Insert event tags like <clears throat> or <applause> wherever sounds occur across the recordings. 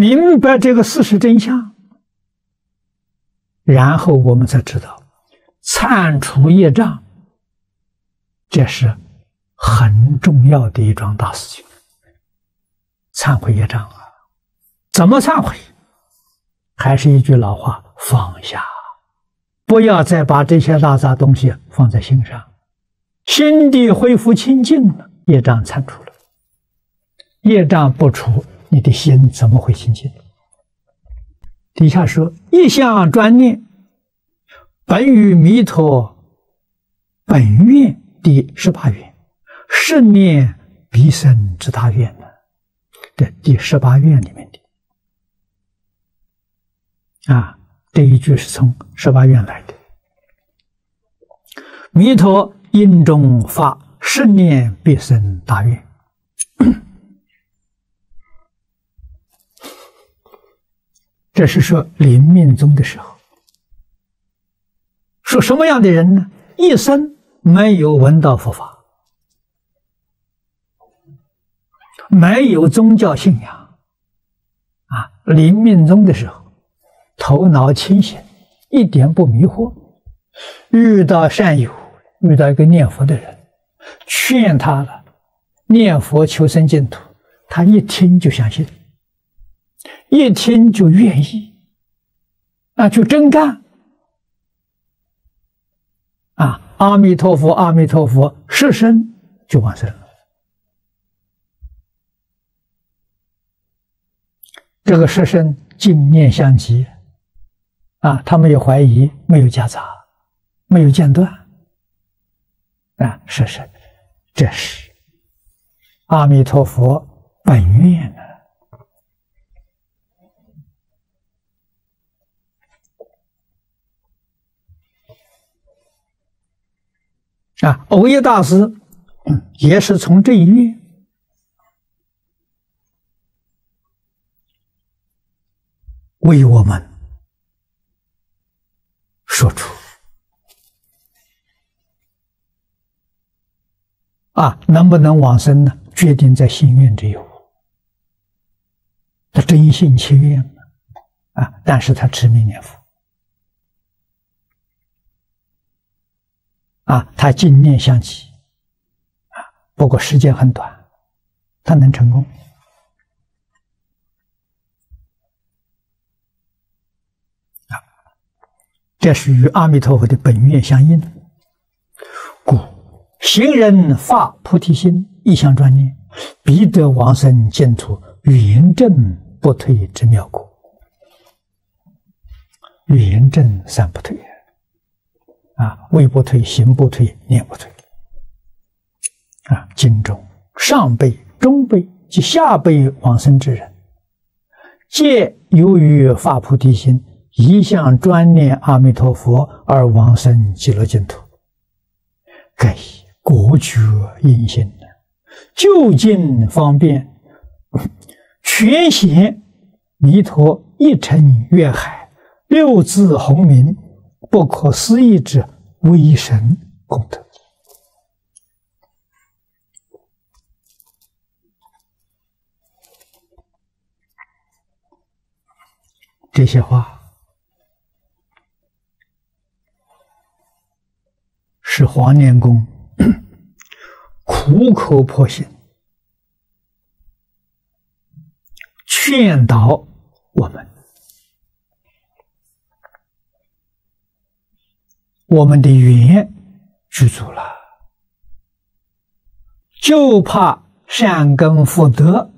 明白这个事实真相，然后我们才知道铲除业障，这是很重要的一桩大事情。忏悔业障啊，怎么忏悔？还是一句老话：放下，不要再把这些大杂东西放在心上。心地恢复清净了，业障铲除了。业障不除，你的心怎么会清净？底下说：一向专念，本与弥陀本愿第十八愿，十念必生之大愿呢？这第十八愿里面的啊，这一句是从十八愿来的。弥陀因中发十念必生大愿。这是说临命终的时候，说什么样的人呢？一生没有闻到佛法，没有宗教信仰，啊，临命终的时候，头脑清醒，一点不迷惑，遇到善友，遇到一个念佛的人，劝他了，念佛求生净土，他一听就相信。一听就愿意，啊，就真干，啊，阿弥陀佛，阿弥陀佛，失身就完事了。这个失身净念相继，啊，他没有怀疑，没有夹杂，没有间断，啊，是身，这是阿弥陀佛本愿呢。啊，欧耶大师也是从这一愿为我们说出啊，能不能往生呢？决定在心愿之有，他真心切愿啊，但是他执迷念佛。啊，他经念相继，啊，不过时间很短，他能成功。啊，这是与阿弥陀佛的本愿相应。故行人发菩提心，一向专念，必得往生净土，圆正不退之妙果。圆正三不退。啊，位不退，行不退，念不退。啊，经中上辈、中辈及下辈往生之人，皆由于发菩提心，一向专念阿弥陀佛而往生极乐净土。该国觉因心呢，就近方便，全显弥陀一尘月海，六字洪名。不可思议之威神功德，这些话是黄念公苦口婆心劝导我们。我们的缘具足了，就怕善根福德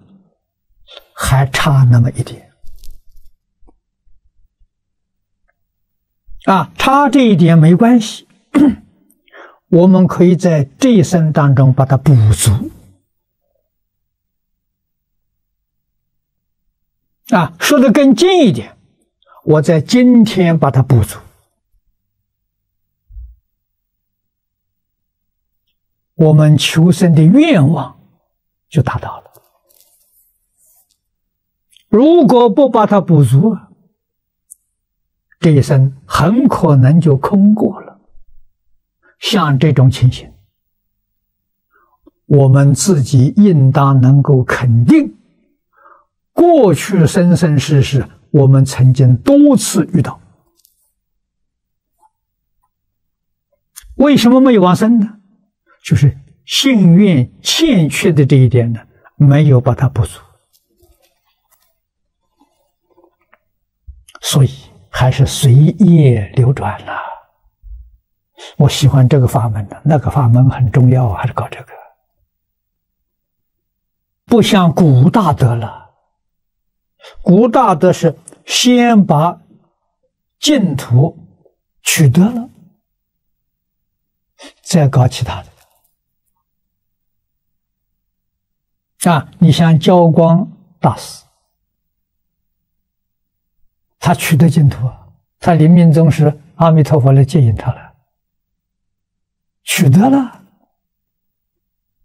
还差那么一点啊！差这一点没关系，<clears throat> 我们可以在这一生当中把它补足啊！说的更近一点，我在今天把它补足。我们求生的愿望就达到了。如果不把它补足，这一生很可能就空过了。像这种情形，我们自己应当能够肯定，过去生生世世，我们曾经多次遇到，为什么没有往生呢？就是信愿欠缺的这一点呢，没有把它补足，所以还是随业流转了。我喜欢这个法门的，那个法门很重要啊，还是搞这个，不像古大德了。古大德是先把净土取得了，再搞其他的。啊，你像教光大师，他取得净土，他临命终时，阿弥陀佛来接引他了，取得了。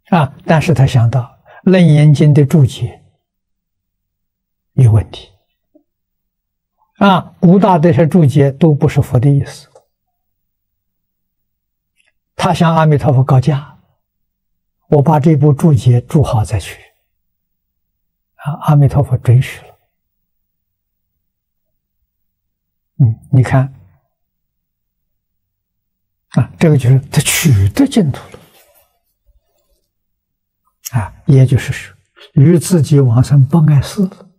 啊，但是他想到《楞严经》的注解。有问题啊！古大这些注解都不是佛的意思。他向阿弥陀佛告假，我把这部注解注好再去。阿弥陀佛准许了。嗯，你看，啊，这个就是他取得净土了。啊，也就是说，与自己往生不碍事了。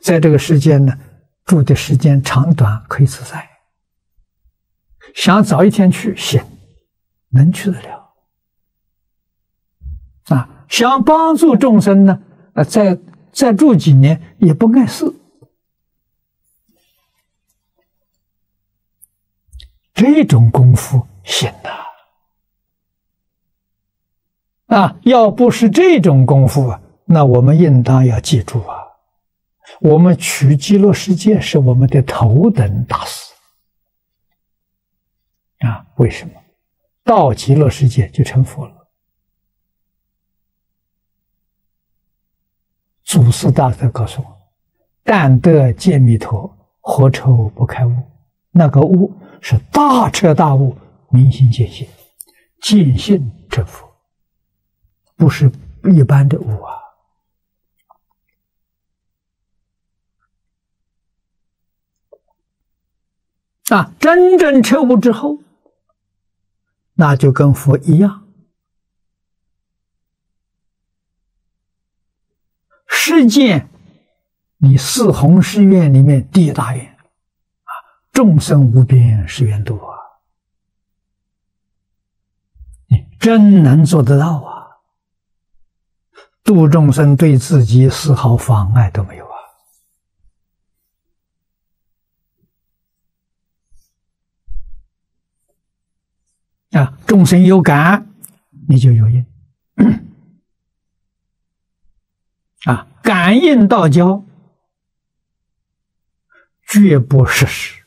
在这个世间呢，住的时间长短可以自在。想早一天去行，能去得了。啊，想帮助众生呢，啊，在再住几年也不碍事。这种功夫行的！啊，要不是这种功夫啊，那我们应当要记住啊。我们取极乐世界是我们的头等大事啊！为什么到极乐世界就成佛了？祖师大德告诉我：“但得见弥陀，何愁不开悟？”那个悟是大彻大悟、明心见性、见性成佛，不是一般的悟啊！啊，真正彻悟之后，那就跟佛一样。世界，你四弘誓愿里面第一大愿啊，众生无边誓愿度啊，你真能做得到啊？度众生对自己丝毫妨碍都没有。啊，众生有感，你就有因。感应道交，绝不失时。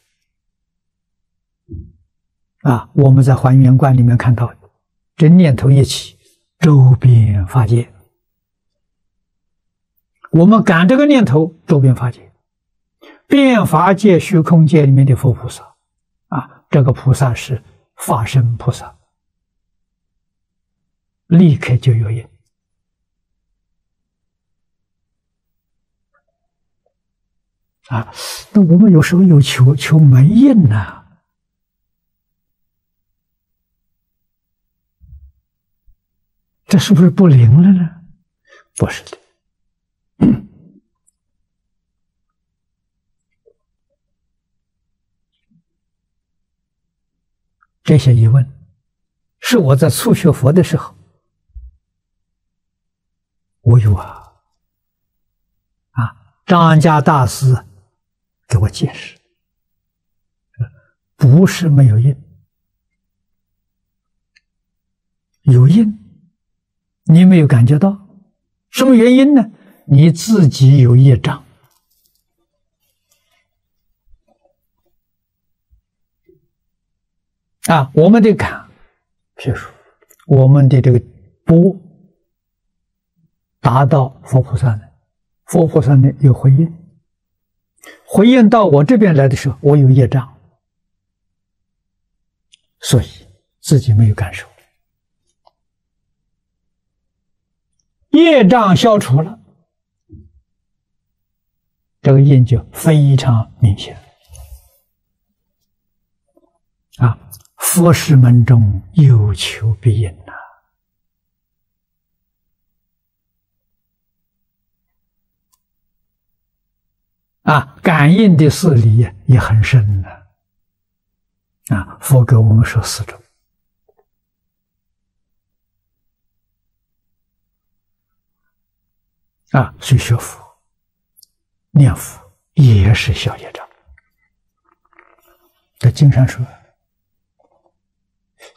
啊，我们在还原观里面看到，这念头一起，周边法界，我们感这个念头，周边法界，变法界、虚空界里面的佛菩萨，啊，这个菩萨是。法身菩萨立刻就有因啊！那我们有时候有求求没应呢？这是不是不灵了呢？不是的。这些疑问，是我在初学佛的时候，我有啊，啊，张家大师给我解释，不是没有因，有因，你没有感觉到，什么原因呢？你自己有业障。啊，我们的感，譬如我们的这个波达到佛菩萨的，佛菩萨呢有回应，回应到我这边来的时候，我有业障，所以自己没有感受。业障消除了，这个印就非常明显。啊，佛事门中有求必应呐！啊，感应的事理也很深呢。啊，佛给我们说四种。啊，所以学佛、念佛也是小业障。在经上说。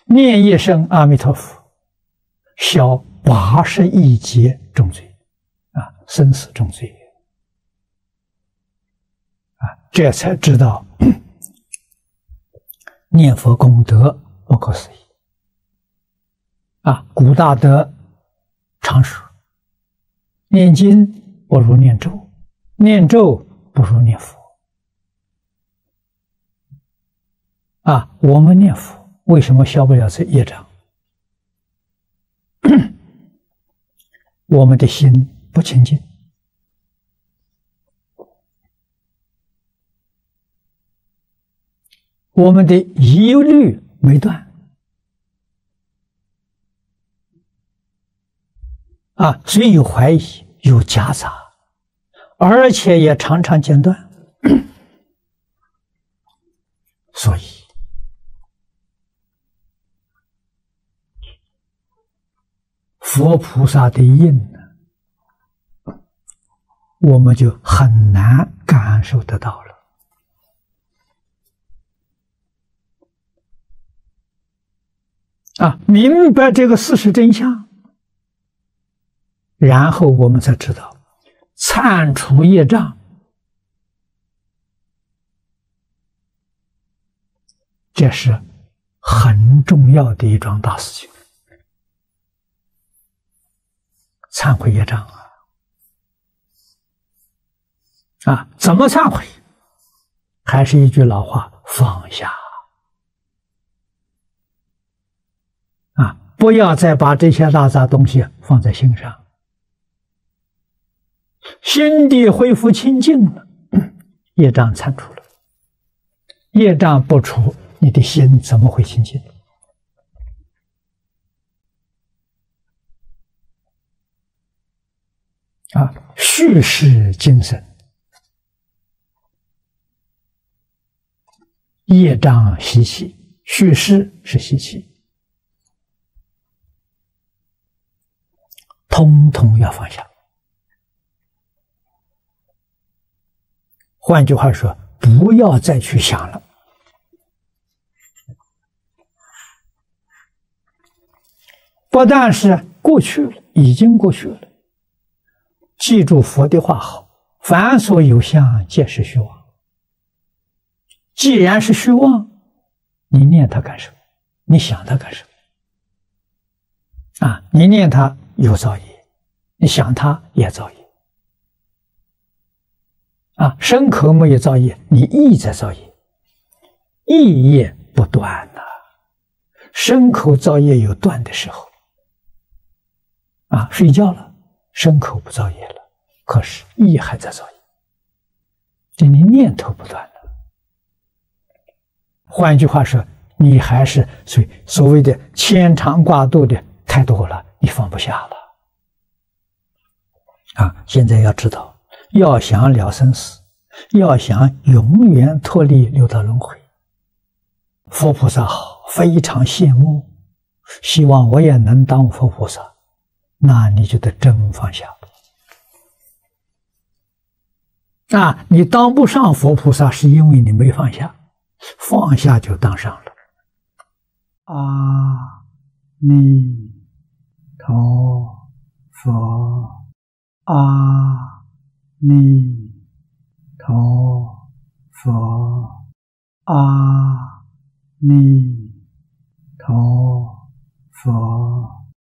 念一声阿弥陀佛，消八十一劫重罪，啊，生死重罪，这才知道 <clears throat> 念佛功德不可思议，啊，古大德常说，念经不如念咒，念咒不如念佛，啊，我们念佛。为什么消不了这业障？<clears throat> 我们的心不清净，我们的疑虑没断啊，所以有怀疑，有夹杂，而且也常常间断，<clears throat> 所以。佛菩萨的印呢，我们就很难感受得到了。啊，明白这个事实真相，然后我们才知道铲除业障，这是很重要的一桩大事情。忏悔业障啊！啊，怎么忏悔？还是一句老话：放下啊！不要再把这些垃圾东西放在心上，心地恢复清净了，<clears throat> 业障铲除了。业障不除，你的心怎么会清净？啊，叙事精神，业障习气，叙事是习气，通通要放下。换句话说，不要再去想了，不但是过去了，已经过去了。记住佛的话好，凡所有相，皆是虚妄。既然是虚妄，你念它干什么？你想它干什么？啊，你念它有造业，你想他也造业。啊，身口没有造业，你意在造业，意业不断呐。身口造业有断的时候，啊，睡觉了。身口不造业了，可是意还在造业，这你念头不断了。换句话说，你还是所所谓的牵肠挂肚的太多了，你放不下了。啊，现在要知道，要想了生死，要想永远脱离六道轮回，佛菩萨好，非常羡慕，希望我也能当佛菩萨。那你就得真放下啊！你当不上佛菩萨，是因为你没放下，放下就当上了。陀佛阿弥陀佛阿弥陀佛。